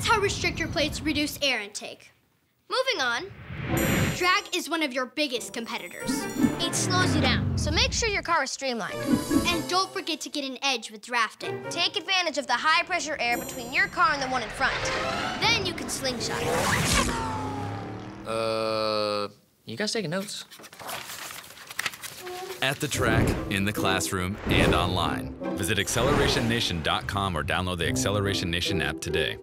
That's how restrictor plates reduce air intake. Moving on. Drag is one of your biggest competitors. It slows you down, so make sure your car is streamlined. And don't forget to get an edge with drafting. Take advantage of the high pressure air between your car and the one in front. Then you can slingshot. Uh, you guys taking notes? At the track, in the classroom, and online. Visit accelerationnation.com or download the Acceleration Nation app today.